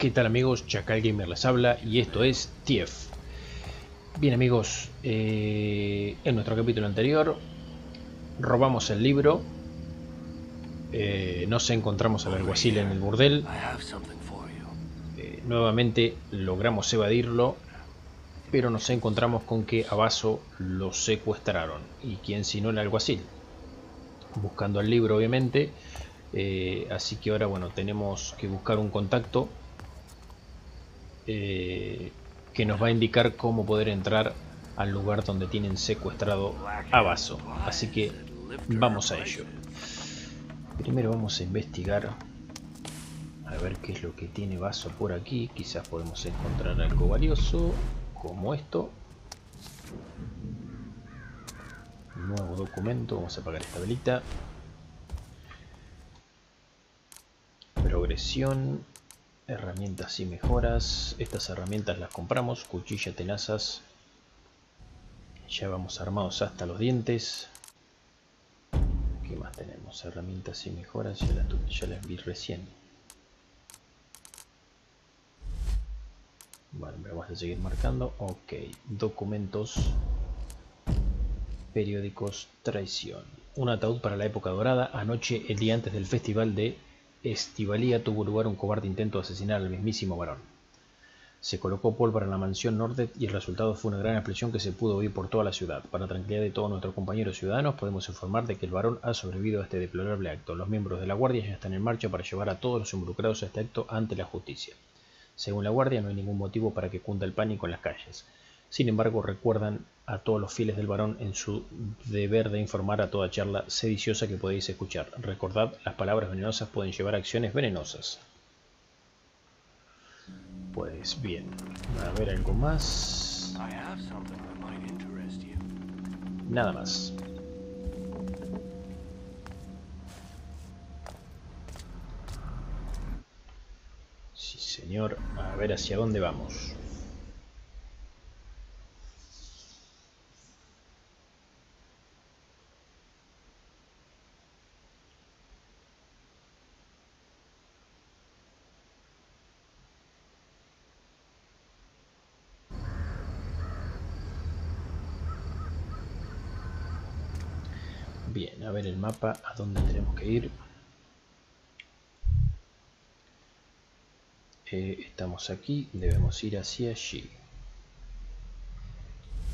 ¿Qué tal amigos? Chacal Gamer les habla y esto es TIEF. Bien amigos, eh, en nuestro capítulo anterior robamos el libro, eh, nos encontramos al alguacil en el burdel, eh, nuevamente logramos evadirlo, pero nos encontramos con que a Vaso lo secuestraron. ¿Y quién sino el alguacil? Buscando el libro obviamente, así que ahora bueno, tenemos que buscar un contacto eh, que nos va a indicar cómo poder entrar al lugar donde tienen secuestrado a Vaso. Así que vamos a ello. Primero vamos a investigar a ver qué es lo que tiene Vaso por aquí. Quizás podemos encontrar algo valioso como esto. Nuevo documento, vamos a apagar esta velita. Progresión, herramientas y mejoras. Estas herramientas las compramos cuchilla tenazas. Ya vamos armados hasta los dientes. ¿qué más tenemos? herramientas y mejoras ya las, vi recién. Bueno, vamos a seguir marcando. Ok, documentos. Periódicos traición. Un ataúd para la época dorada anoche el día antes del festival de Estivalía tuvo lugar un cobarde intento de asesinar al mismísimo varón. Se colocó pólvora en la mansión Nordet y el resultado fue una gran explosión que se pudo oír por toda la ciudad. Para tranquilidad de todos nuestros compañeros ciudadanos, podemos informar de que el varón ha sobrevivido a este deplorable acto. Los miembros de la Guardia ya están en marcha para llevar a todos los involucrados a este acto ante la justicia. Según la Guardia, no hay ningún motivo para que cunda el pánico en las calles. Sin embargo, recuerdan a todos los fieles del varón en su deber de informar a toda charla sediciosa que podéis escuchar. Recordad, las palabras venenosas pueden llevar a acciones venenosas. Pues bien, a ver algo más. Nada más. Sí, señor. A ver hacia dónde vamos. Bien, a el mapa, a dónde tenemos que ir. Eh, estamos aquí, debemos ir hacia allí.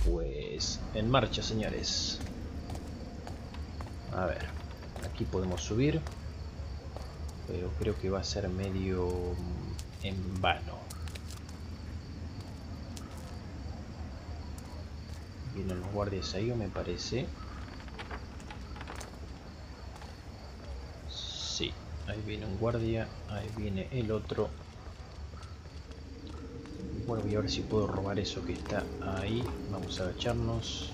Pues en marcha, señores. A ver, aquí podemos subir, pero creo que va a ser medio en vano. Vienen los guardias ahí, o me parece. Ahí viene un guardia, ahí viene el otro. Bueno, voy a ver si puedo robar eso que está ahí. Vamos a agacharnos.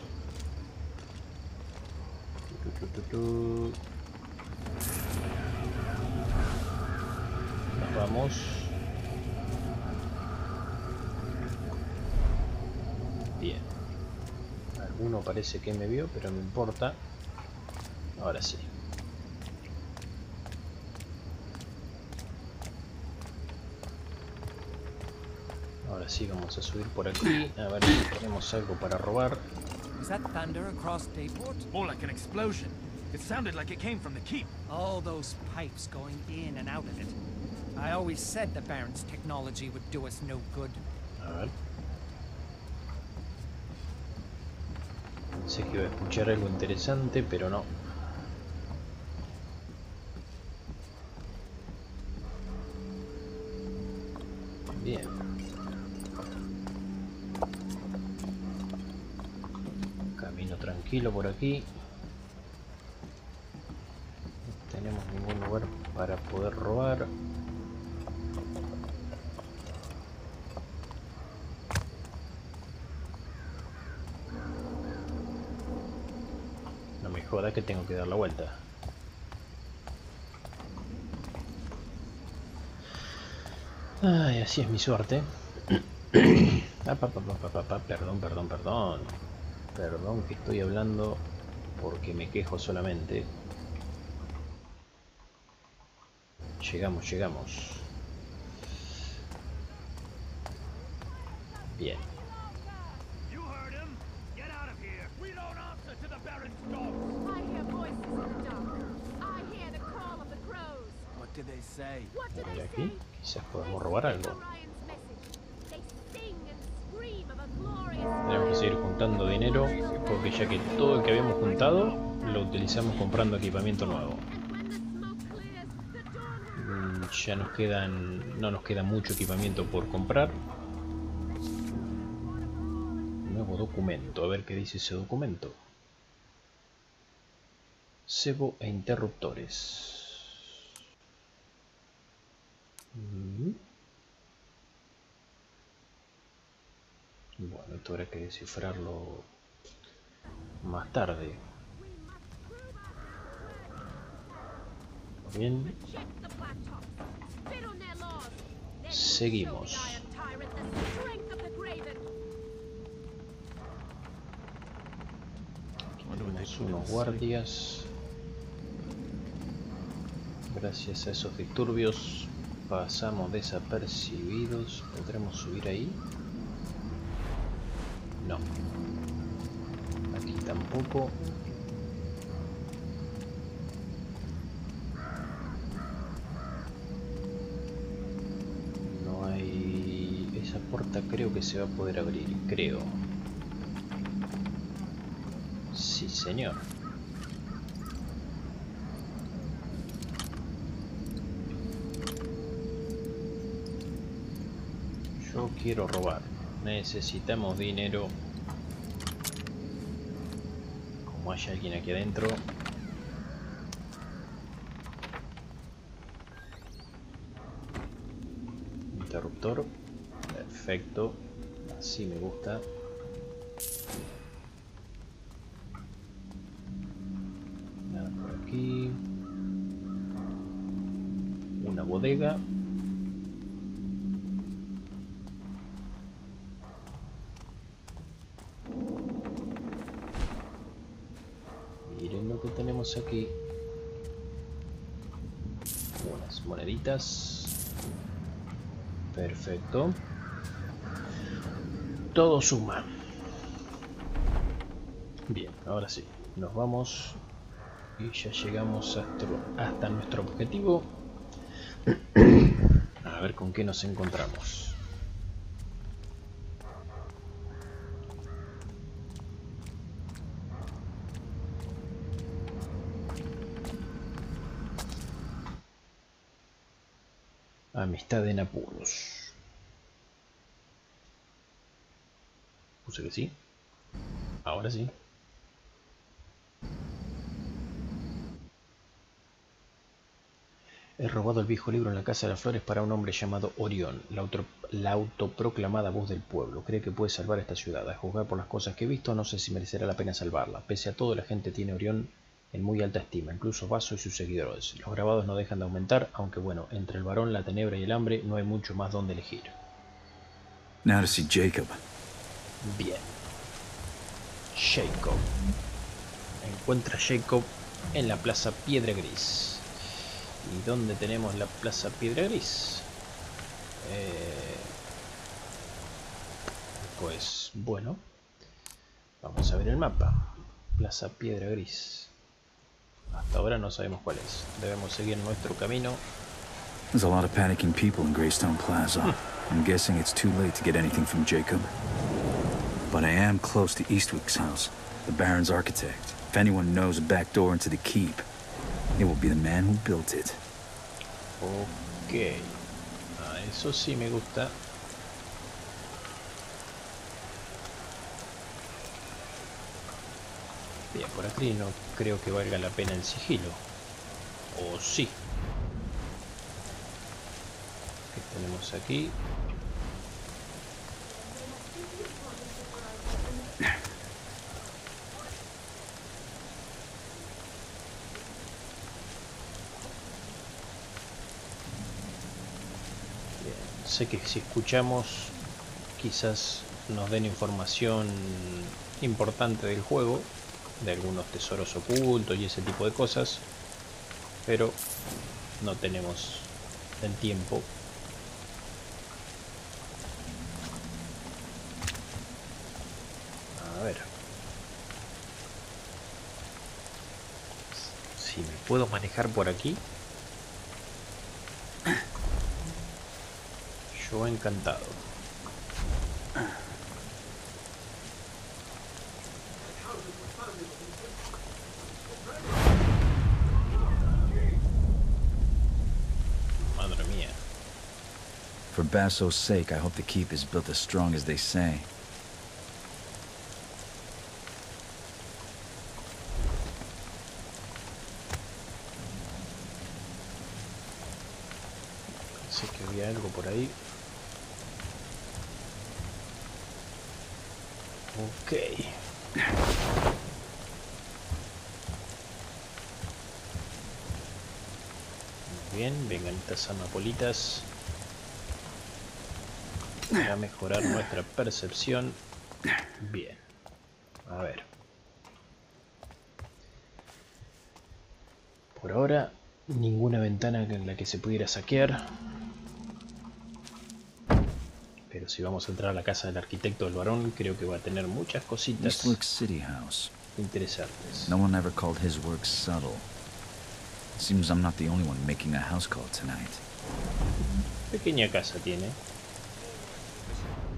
Nos vamos. Bien. Alguno parece que me vio, pero no importa. Ahora sí. Vamos a subir por aquí, a ver si tenemos algo para robar. Is that thunder across Dayport? More like an explosion. It sounded like it came from the keep. All those pipes going in and out of it. I always said the Baron's technology would do us no good. A ver. Pensé que iba a escuchar algo interesante, pero no. Bien. Tranquilo por aquí. No tenemos ningún lugar para poder robar. No me joda que tengo que dar la vuelta. Ay, así es mi suerte. Ah, perdón, perdón, perdón. Perdón que estoy hablando porque me quejo solamente. Llegamos, llegamos. Bien. Dinero porque ya que todo el que habíamos juntado lo utilizamos comprando equipamiento nuevo. Mm, Ya nos quedan, no nos queda mucho equipamiento por comprar. Nuevo documento, a ver qué dice ese documento. Cebo e interruptores. Mm. Bueno, esto habrá que descifrarlo más tarde. Bien, Seguimos. Tenemos unos guardias. Gracias a esos disturbios pasamos desapercibidos. ¿Podremos subir ahí? Aquí tampoco. No hay... Esa puerta creo que se va a poder abrir, creo. Sí, señor. Yo quiero robar. Necesitamos dinero. Como hay alguien aquí adentro. Interruptor. Perfecto. Así me gusta. Nada por aquí. Una bodega. Miren lo que aquí. Unas moneditas. Perfecto. Todo suma. Bien, ahora sí. Nos vamos y ya llegamos hasta, hasta nuestro objetivo. A ver con qué nos encontramos. Amistad en apuros. Puse que sí. Ahora sí. He robado el viejo libro en la Casa de las Flores para un hombre llamado Orión, la, auto- la autoproclamada voz del pueblo. Cree que puede salvar esta ciudad. A juzgar por las cosas que he visto, no sé si merecerá la pena salvarla. Pese a todo, la gente tiene Orión en muy alta estima, incluso Vaso y sus seguidores. Los grabados no dejan de aumentar, aunque bueno, entre el varón, la tenebra y el hambre no hay mucho más donde elegir. Now to see Jacob. Bien. Jacob. Encuentra a Jacob en la Plaza Piedra Gris. ¿Y dónde tenemos la Plaza Piedra Gris? Eh, Pues bueno. Vamos a ver el mapa. Plaza Piedra Gris. Hasta ahora no sabemos cuál es. Debemos seguir nuestro camino. There's a lot of panicking people in Greystone Plaza. I'm guessing it's too late to get anything from Jacob. But I am close to Eastwick's house, the Baron's architect. If anyone knows a back door into the keep, it will be the man who built it. Ok. Ah, eso sí me gusta. Bien, por aquí no creo que valga la pena el sigilo. O sí. ¿Qué tenemos aquí? Sé que si escuchamos quizás nos den información importante del juego, de algunos tesoros ocultos y ese tipo de cosas pero no tenemos el tiempo. A ver. Si me puedo manejar por aquí. Yo encantado. Basso's sake, I hope the keep is built as strong as they say. Sé que había algo por ahí. Ok. Muy bien, vengan estas amapolitas. Para mejorar nuestra percepción. Bien. A ver. Por ahora, ninguna ventana en la que se pudiera saquear. Pero si vamos a entrar a la casa del arquitecto del varón, creo que va a tener muchas cositas Eastwick City House. interesantes. No one ever called his work subtle. Seems I'm not the only one making a house call tonight. Pequeña casa tiene.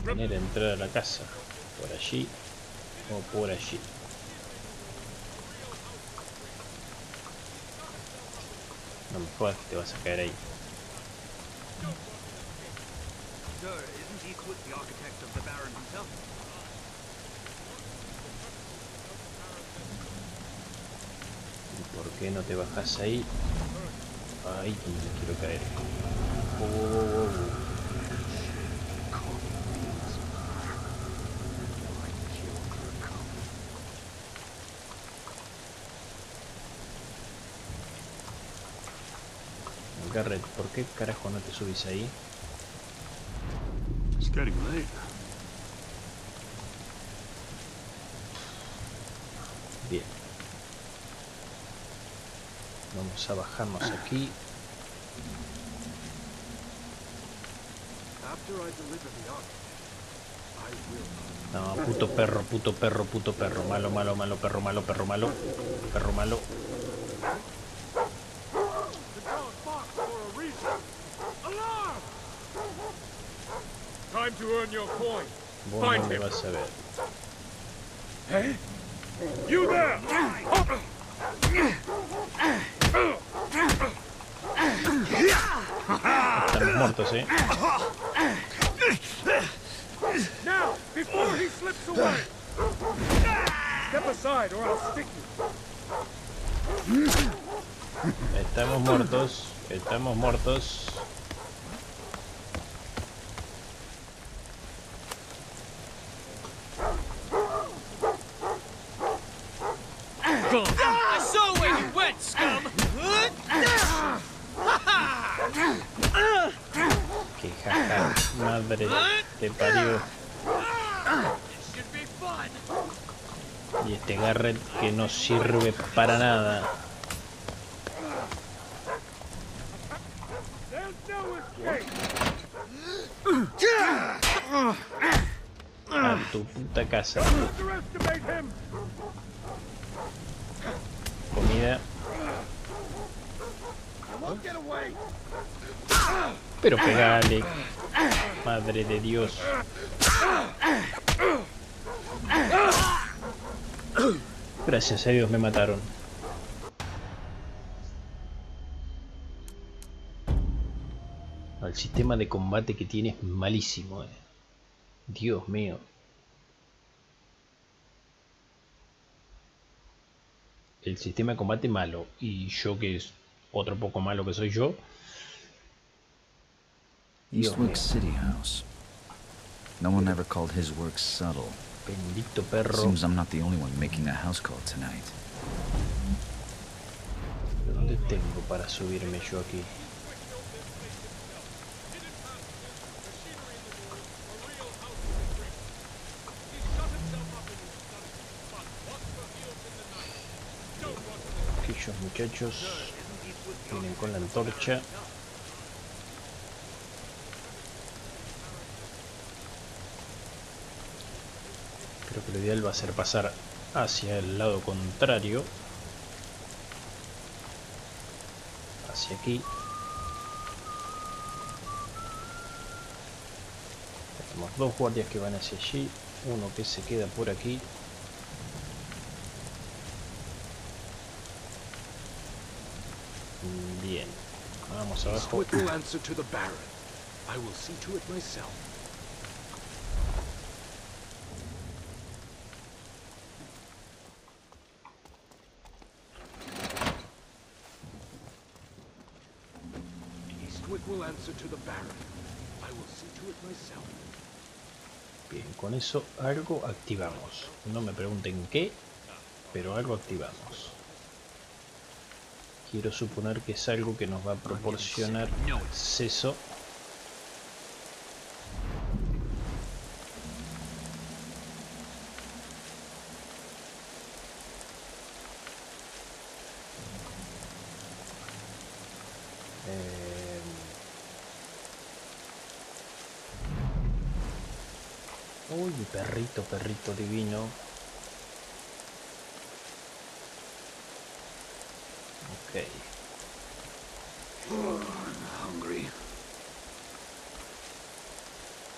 Tener entrar a la casa. Por allí o por allí. No me jodas que te vas a caer ahí. ¿Y ¿Por qué no te bajas ahí? Ahí donde quiero caer. Oh, oh, oh, Garrett, ¿por qué carajo no te subís ahí? It's getting late. Bien. Vamos a bajarnos aquí. No, puto perro, puto perro, puto perro. Malo, malo, malo, perro malo, perro malo. Perro malo. The dog barks for a reason. Alarm! Time to earn your coin. Vos no Find me vas a ver. You there! Estamos muertos, eh. Now, before he slips away! Step aside or I'll stick you. Estamos muertos. Estamos muertos. I saw where you went, scum! Que jaja. Madre te parió. This should be fun! Y este que no sirve para nada. A tu puta casa. Comida. Pero pegale. Madre de Dios. Gracias a Dios me mataron. El sistema de combate que tiene es malísimo. eh. Dios mío. El sistema de combate malo. Y yo que es otro poco malo que soy yo. Eastwick. City House. No one ever called his work subtle. Bendito perro. Seems I'm not the only one making a house call tonight. ¿Dónde tengo para subirme yo aquí? Aquellos muchachos vienen con la antorcha. Creo que lo ideal va a ser pasar hacia el lado contrario. hacia aquí. Tenemos dos guardias que van hacia allí, uno que se queda por aquí. Bien, vamos abajo. Eastwick will answer to the Baron. I will see to it myself. Eastwick will answer to the Baron. I will see to it myself. Bien, con eso algo activamos. No me pregunten qué, pero algo activamos. Quiero suponer que es algo que nos va a proporcionar acceso. Perrito, perrito divino. Ok. Hungry.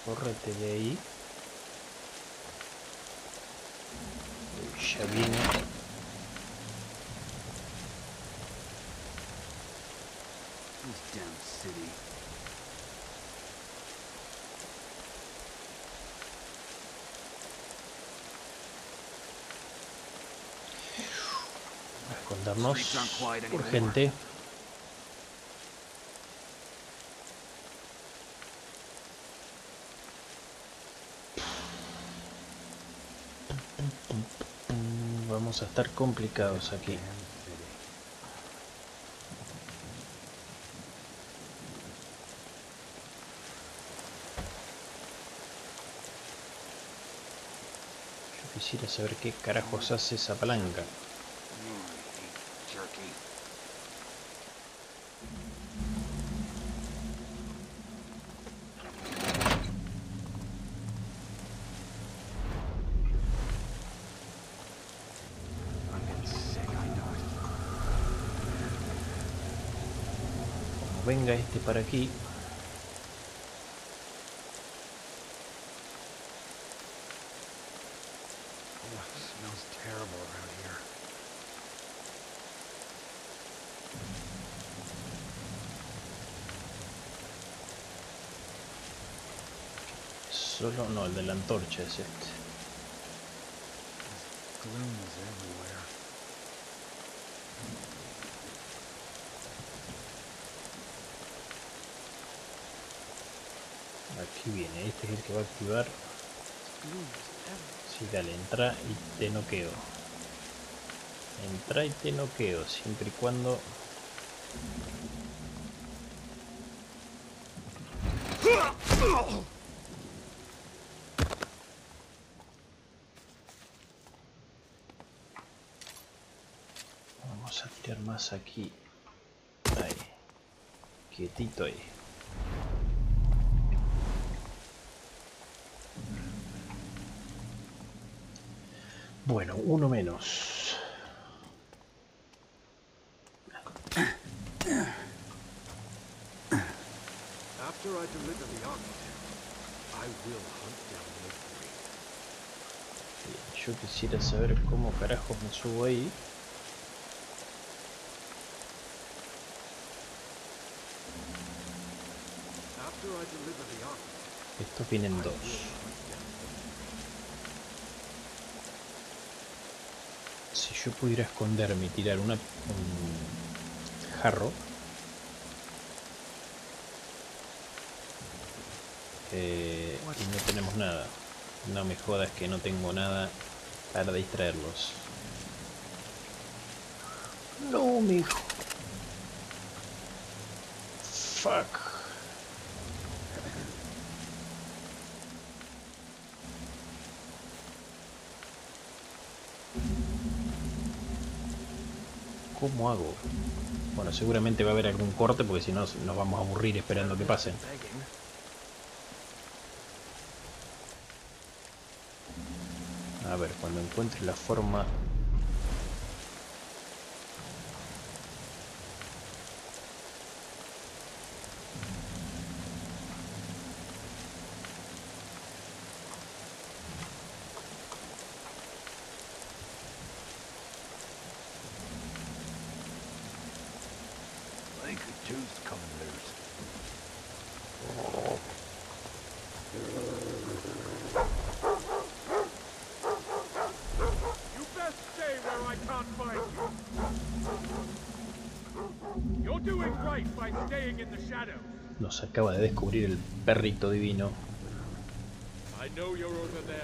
Córrete de ahí. Uy, ya viene. Escondernos. Urgente. Vamos a estar complicados aquí. Yo quisiera saber qué carajos hace esa palanca. Jerky. I'm getting sick, I know it. Como venga este para aquí. Solo no, el de la antorcha es este. Viene, este es el que va a activar. Sí, dale, entra y te noqueo. Entra y te noqueo, siempre y cuando... Vamos a tirar más aquí. Ahí. Quietito ahí. Bueno, uno menos. After I deliver the architect, I will hunt down Mercury. Yo quisiera saber cómo carajo me subo ahí. After I deliver the architect, Estos vienen dos. hunt down Si yo pudiera esconderme y tirar una, un jarro. Eh, y no tenemos nada. No me jodas que no tengo nada para distraerlos. No, mijo. Fuck. ¿Cómo hago? Bueno, seguramente va a haber algún corte porque si no nos vamos a aburrir esperando que pasen. A ver, cuando encuentre la forma... You're doing right by staying in the. Nos acaba de descubrir el perrito divino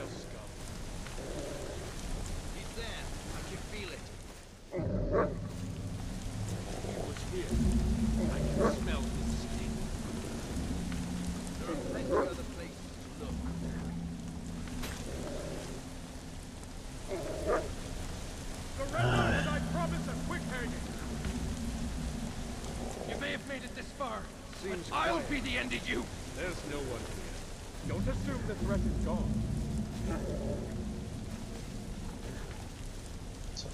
scum. He's there. I can feel it. He was here. I can smell his skin. There are plenty other places to look. Surrender and I promise a quick hanging. You may have made it this far, Seems but I'll quiet. be the end of you. There's no one here. Don't assume the threat is gone.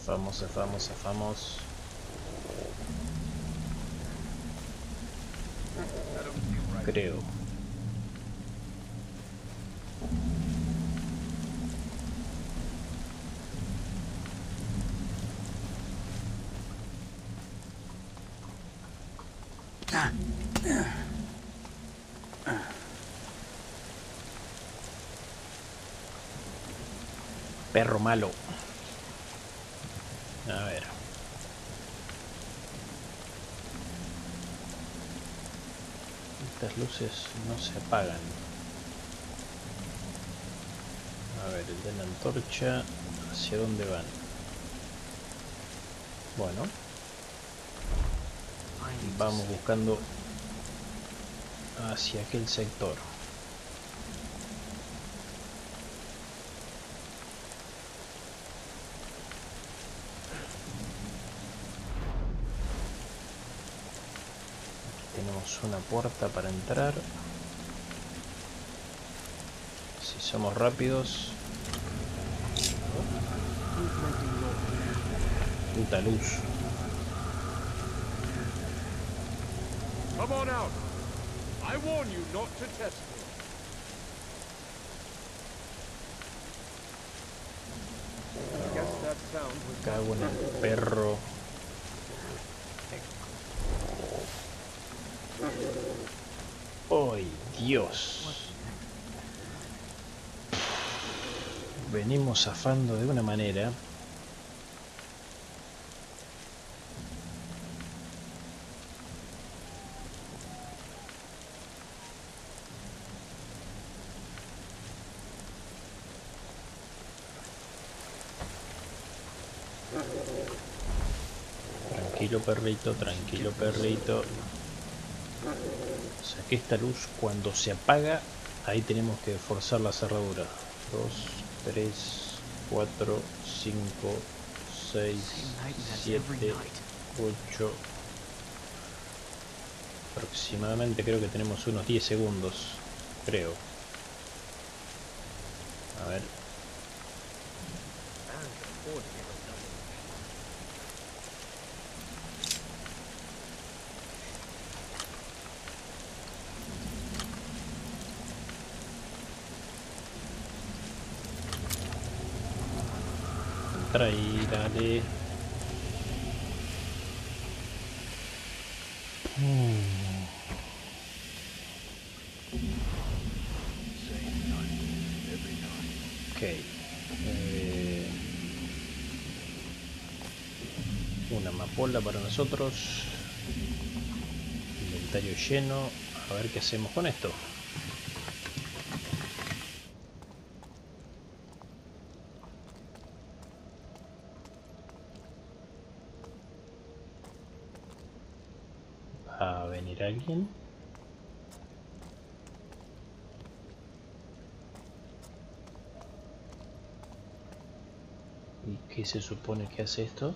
Zafamos, zafamos, zafamos. Creo. Perro malo. A ver. Estas luces no se apagan. A ver, el de la antorcha, ¿hacia dónde van? Bueno, vamos buscando hacia aquel sector. Tenemos una puerta para entrar. Si somos rápidos. Puta luz. Come on out. I warn you not to test me. Cago en el perro. ¡Ay, Dios! Venimos zafando de una manera. Tranquilo perrito, tranquilo perrito. Esta luz cuando se apaga, ahí tenemos que forzar la cerradura. 2, 3, 4, 5, 6, 7, 8. Aproximadamente creo que tenemos unos 10 segundos, creo. A ver, entra ahí, dale. Ok. Eh, una amapola para nosotros. Inventario lleno. A ver qué hacemos con esto. ¿Va a venir alguien? ¿Y qué se supone que hace esto?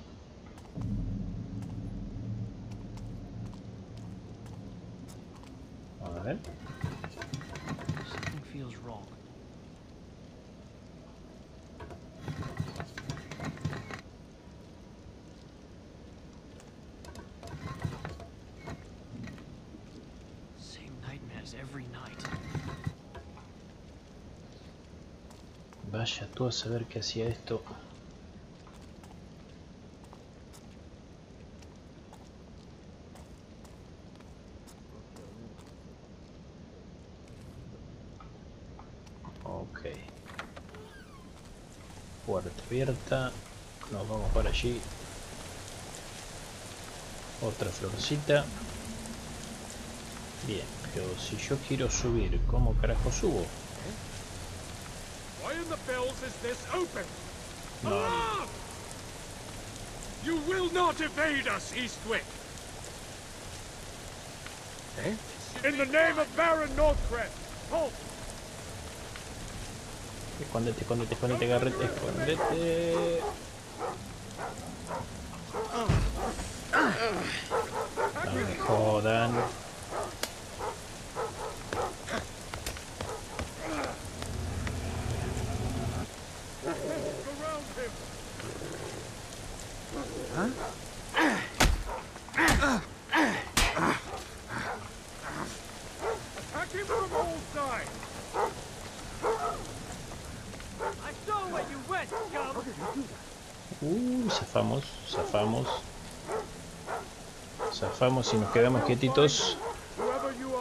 A ver. Vaya tú a saber qué hacía esto. Puerta abierta. Nos vamos para allí. Otra florcita. Bien, pero si yo quiero subir, ¿cómo carajo subo? Why in the bells is this open? No. You will not evade us, Eastwick! Eh? In the name of Baron Northcrest, halt! Escondete, escondete, escondete, garrete, escondete. Went, scum! Uh, zafamos, zafamos. Zafamos y nos quedamos quietitos. Whoever you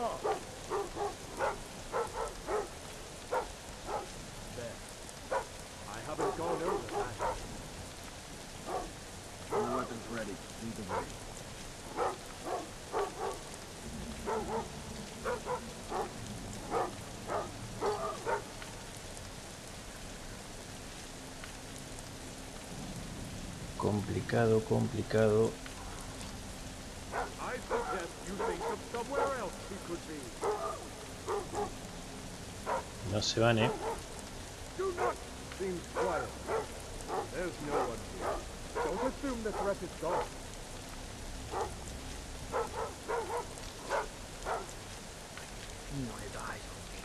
No se eh. Do not seem quiet. There's no one here. Don't assume the threat is gone. You know his eyes on me.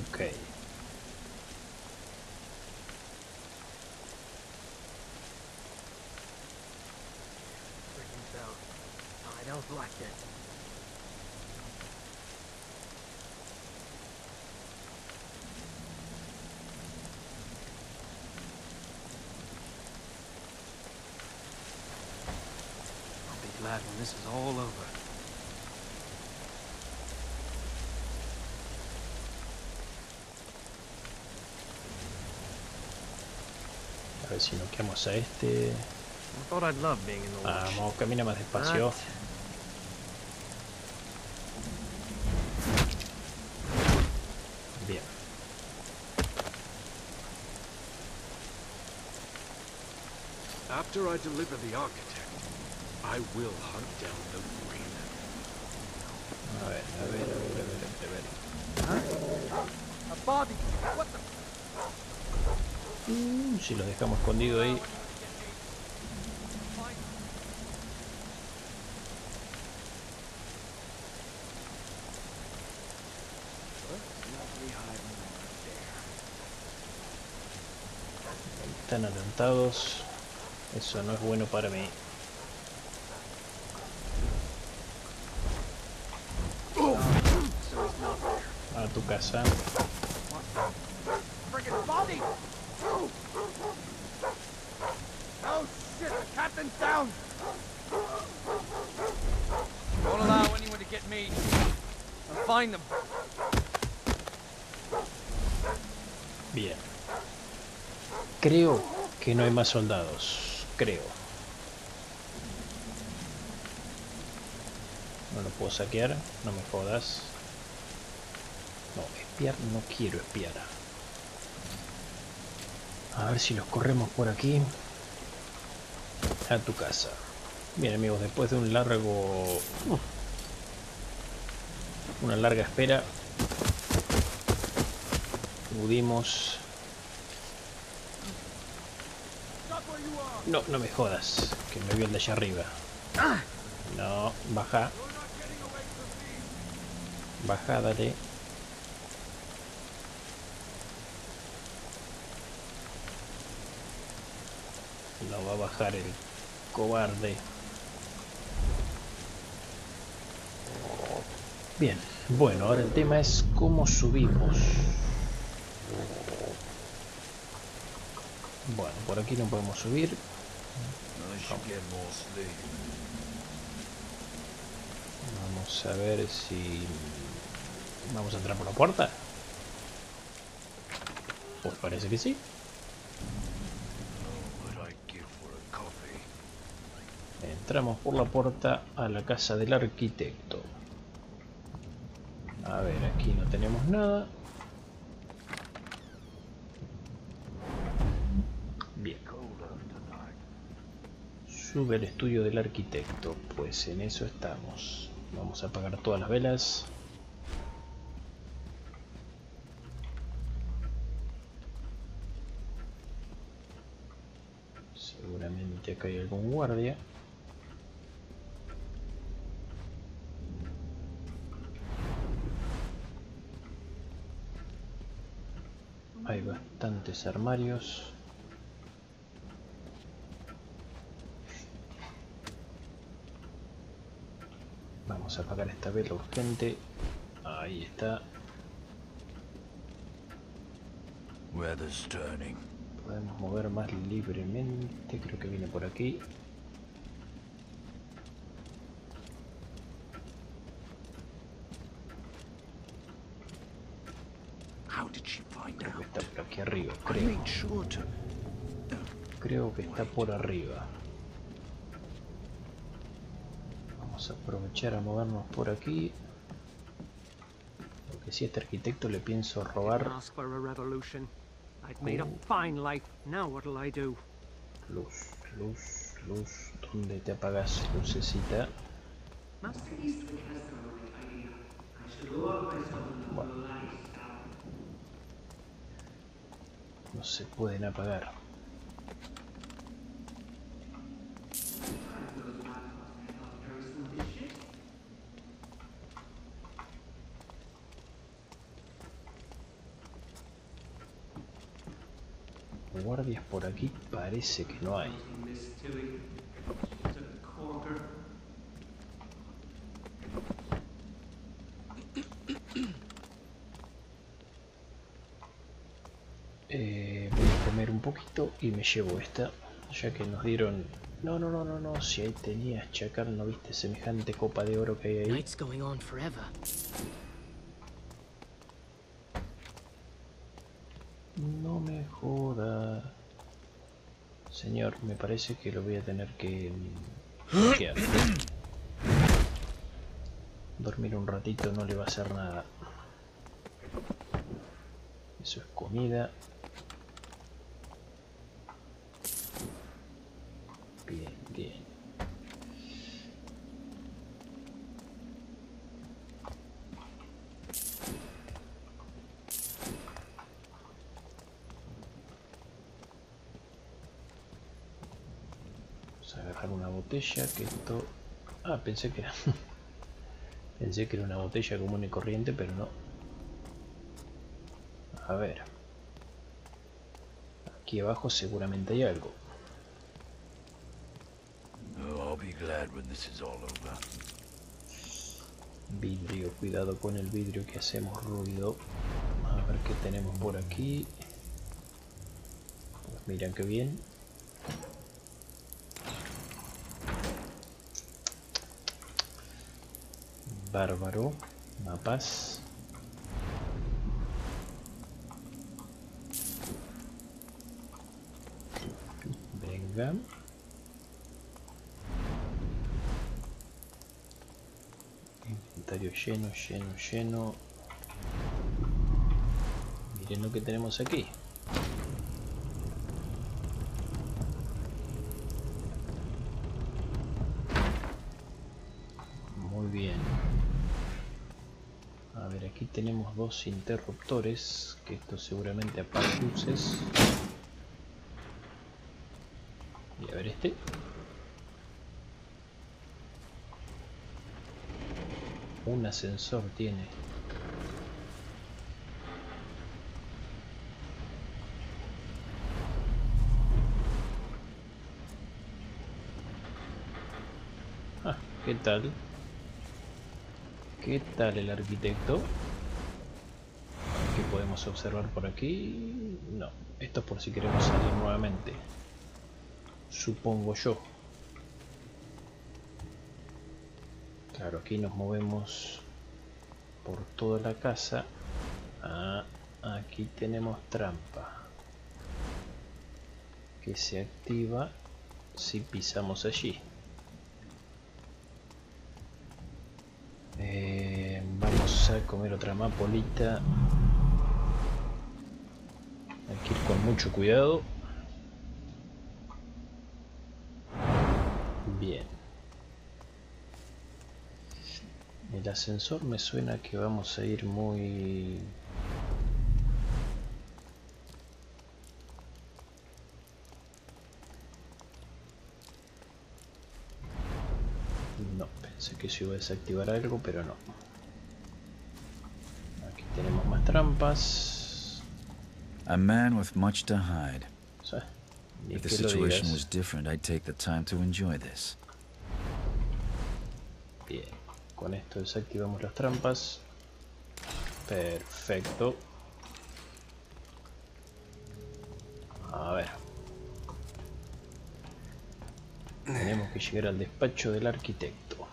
Ok. Freaking bell. I don't like it. This is all over. A ver si noqueamos a este. I thought I'd love being in the watch. Vamos, camina más despacio. Bien. After I deliver the architect, I will hunt down the green. A ver, a ver, a ver, a ver, a ver. A body! What the? Mm, si lo dejamos escondido ahí. Están atentados. Eso no es bueno para mí. A tu casa. Friggin' body! Oh shit, the captain's down! Don't allow anyone to get me. I'll find them. Bien. Creo que no hay más soldados. Creo. No lo puedo saquear. No me jodas. No, quiero espiar. A ver si los corremos por aquí. A tu casa. Bien amigos, después de un largo... Una larga espera. Pudimos... No, no me jodas, que me vio el de allá arriba. No, baja. Baja, dale. No va a bajar el cobarde. Bien, bueno, ahora el tema es cómo subimos. Bueno, por aquí no podemos subir. Vamos a ver si... Vamos a entrar por la puerta. Pues parece que sí. What I'd give for a coffee. Entramos por la puerta a la casa del arquitecto. A ver, aquí no tenemos nada. Bien. Sube al estudio del arquitecto. Pues en eso estamos. Vamos a apagar todas las velas. Seguramente acá hay algún guardia. Hay bastantes armarios. Vamos a apagar esta vela urgente. Ahí está. Podemos mover más libremente. Creo que viene por aquí. How did she find Creo que out? está por aquí arriba. I Creo. que está por arriba. Vamos a aprovechar a movernos por aquí. Porque si a este arquitecto le pienso robar do? luz, luz, luz. ¿Dónde te apagas, lucecita? Bueno. No se pueden apagar. Guardias por aquí parece que no hay. Eh, voy a comer un poquito y me llevo esta, ya que nos dieron... No, no, no, no, no, si ahí tenías, Chacal, ¿no viste semejante copa de oro que hay ahí? No me joda. Señor, me parece que lo voy a tener que... bloquear. Dormir un ratito no le va a hacer nada. Eso es comida. Vamos a agarrar una botella que esto... Ah, pensé que era... pensé que era una botella común y corriente, pero no. A ver. Aquí abajo seguramente hay algo. When this is all over. Vidrio, cuidado con el vidrio que hacemos ruido. A ver qué tenemos por aquí. Pues miran qué bien. Bárbaro. Mapas. Venga. Inventario lleno, lleno, lleno. Miren lo que tenemos aquí. Muy bien. A ver, aquí tenemos dos interruptores, que esto seguramente apaga luces. Y a ver este. Un ascensor tiene. Ah, ¿qué tal? ¿Qué tal el arquitecto? ¿Qué podemos observar por aquí? No, esto es por si queremos salir nuevamente. Supongo yo. Aquí nos movemos por toda la casa. Ah, Aquí tenemos trampa. Que se activa si pisamos allí. Eh, vamos a comer otra mapolita. Hay que ir con mucho cuidado. Bien. El ascensor me suena que vamos a ir muy... No, pensé que se iba a desactivar algo, pero no. Aquí tenemos más trampas. A man with much to hide. Ni If the situation was different, I'd take the time to enjoy this. Bien, con esto desactivamos las trampas. Perfecto. A ver. Tenemos que llegar al despacho del arquitecto.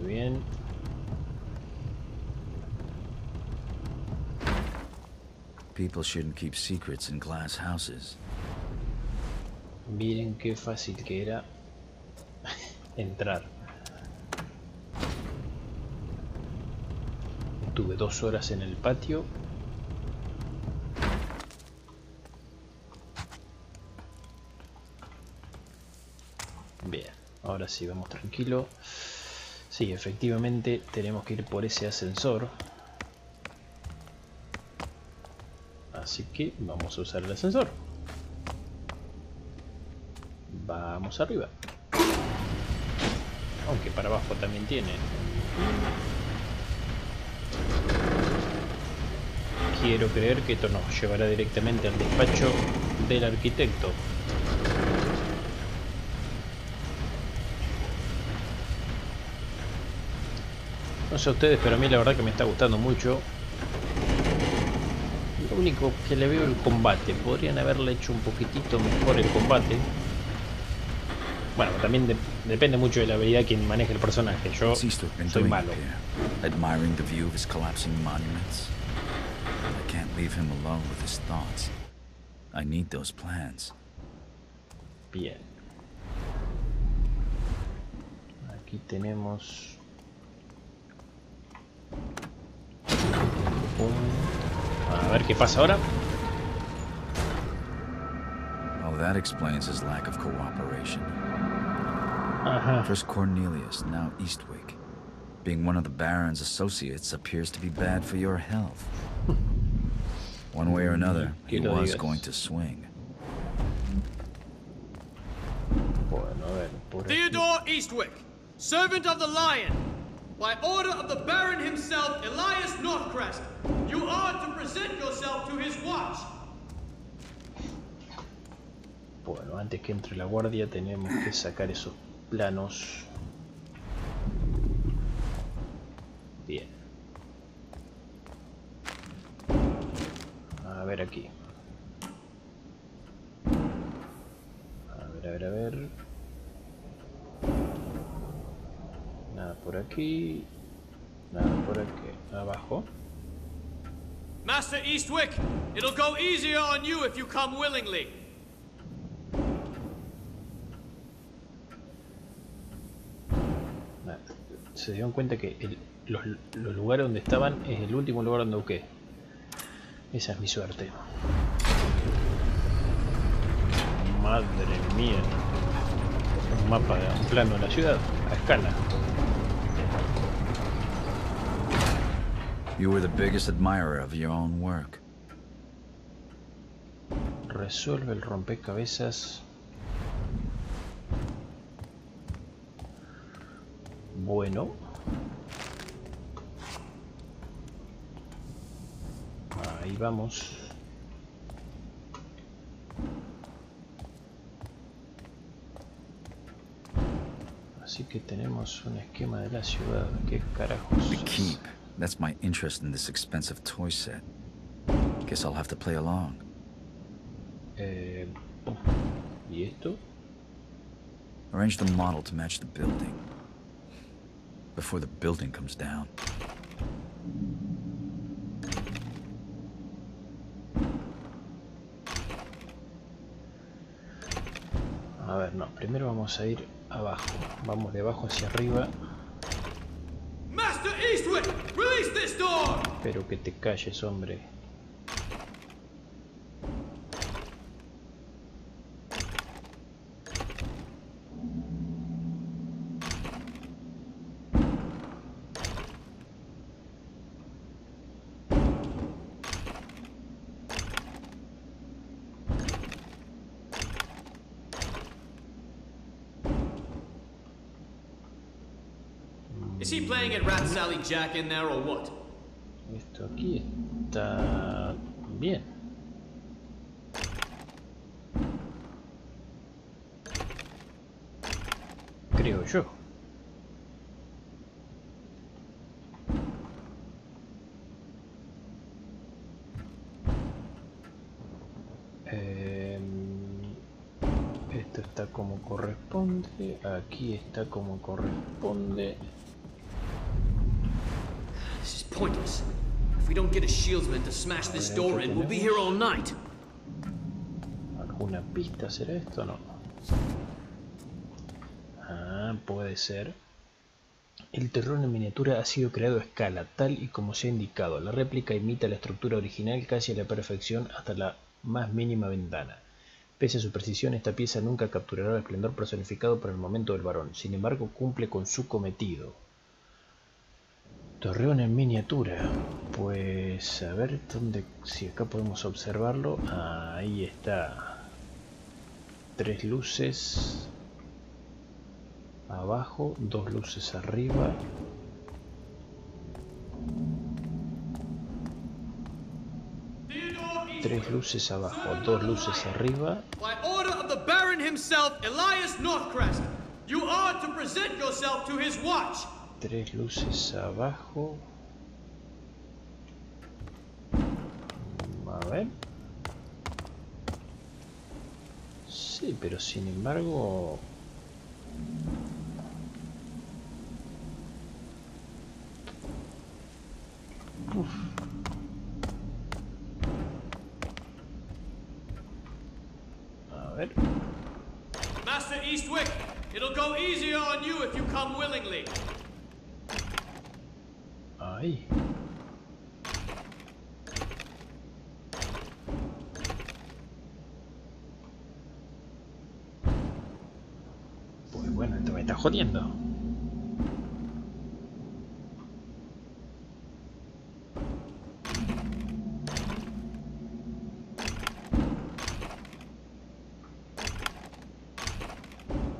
Muy bien. People shouldn't keep secrets in glass houses. Miren qué fácil que era entrar. Tuve dos horas en el patio. Bien, ahora sí vamos tranquilo. Sí, efectivamente tenemos que ir por ese ascensor. Así que vamos a usar el ascensor. Vamos arriba. Aunque para abajo también tiene. Quiero creer que esto nos llevará directamente al despacho del arquitecto. No sé a ustedes, pero a mí la verdad que me está gustando mucho. Lo único que le veo el combate. Podrían haberle hecho un poquitito mejor el combate. Bueno, también de- depende mucho de la habilidad quien maneja el personaje. Yo soy malo. Admiring the view of his collapsing monuments? I can't leave him alone with his thoughts. I need those plans. Bien. Aquí tenemos... un- A ver qué pasa ahora. Well, that explains his lack of cooperation. Ajá. First Cornelius, now Eastwick. Being one of the Baron's associates appears to be bad for your health. One way or another, mm-hmm. he was going to swing. Bueno, a ver, por aquí. Theodore Eastwick, servant of the Lion, by order of the Baron himself, Elias Northcrest, you are to present yourself to his watch. Bueno, antes que entre la guardia tenemos que sacar esos planos. Bien. A ver aquí. A ver, a ver, a ver. Nada por aquí. Nada por aquí. Abajo. Master Eastwick, it'll go easier on you if you come willingly. Nada. Se dieron cuenta que el- los, los lugares donde estaban es el último lugar donde busqué. Esa es mi suerte. Madre mía. Un mapa, un plano de la ciudad, a escala. You were the biggest admirer of your own work. Resuelve el rompecabezas. Bueno. Ahí vamos. Así que tenemos un esquema de la ciudad. ¿Qué carajos? The keep. That's my interest in this expensive toy set. Guess I'll have to play along. Eh, ¿Y esto? Arrange the model to match the building before the building comes down. A ver, no, primero vamos a ir abajo. Vamos de abajo hacia arriba. Master Eastwood, release this door. Pero que te calles, hombre. Is he playing at Rat Sally Jack in there or what? Esto aquí está bien. Creo yo. Em, Esto está como corresponde. Aquí está como corresponde. Pointless. If we don't get a shieldsman to smash this door in, we'll be here all night. ¿Alguna pista será esto no? Ah, puede ser. El terror en miniatura ha sido creado a escala, tal y como se ha indicado. La réplica imita la estructura original casi a la perfección hasta la más mínima ventana. Pese a su precisión, esta pieza nunca capturará el esplendor personificado por el momento del varón. Sin embargo, cumple con su cometido. Torreón en miniatura. Pues a ver dónde, si acá podemos observarlo. Ahí está. Tres luces abajo, dos luces arriba. Tres luces abajo, dos luces arriba. by order of the Baron himself, Elias Northcrest, you are to present yourself to his watch. Tres luces abajo. Sí, pero sin embargo... A ver. Master Eastwick, it'll go easier on you if you come willingly. Ahí. Pues bueno, esto me está jodiendo.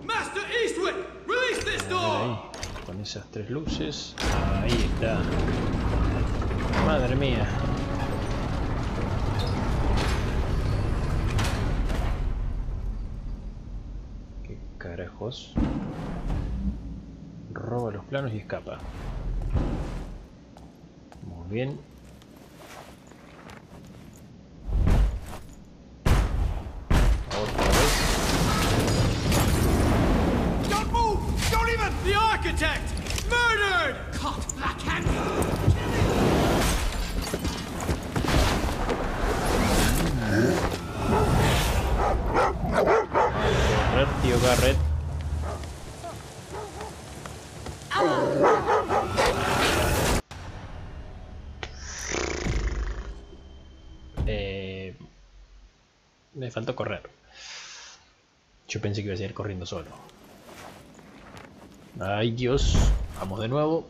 Master Eastwick, release this A ver door! ahí, con esas tres luces. Roba los planos y escapa. Muy bien. Pensé que iba a seguir corriendo solo. Ay Dios, vamos de nuevo.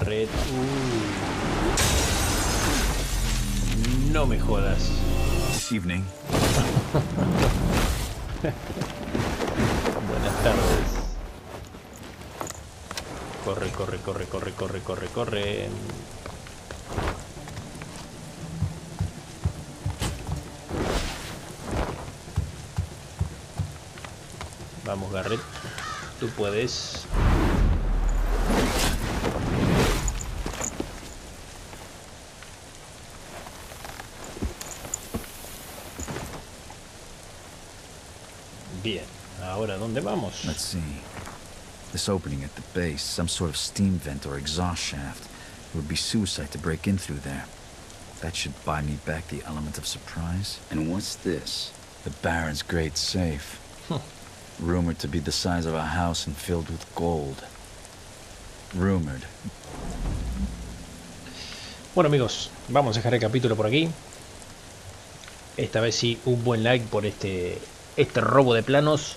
Uh. No me jodas. Evening. Buenas tardes. Corre, corre, corre, corre, corre, corre, corre. Vamos, Garrett. Tú puedes. Vamos? Let's see. This opening at the base, some sort of steam vent or exhaust shaft. It would be suicide to break in through there. That should buy me back the element of surprise. And what's this? The Baron's great safe. Rumored to be the size of a house and filled with gold. Rumored. Bueno amigos, vamos a dejar el capítulo por aquí. Esta vez sí, un buen like por este, este robo de planos.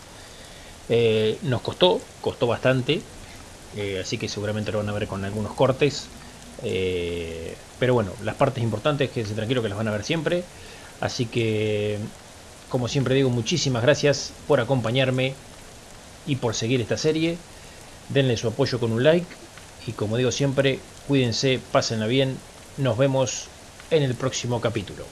Eh, nos costó, costó bastante. eh, así que seguramente lo van a ver con algunos cortes. eh, pero bueno, las partes importantes, quédense tranquilo que las van a ver siempre. Así que, como siempre digo, muchísimas gracias por acompañarme y por seguir esta serie. Denle su apoyo con un like. Y como digo siempre, cuídense, pásenla bien. Nos vemos en el próximo capítulo.